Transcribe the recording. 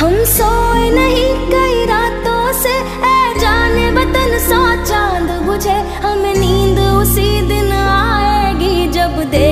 हम सोए नहीं कई रातों से। ऐ जाने वतन सा चाँद बुझे। हमें नींद उसी दिन आएगी जब दे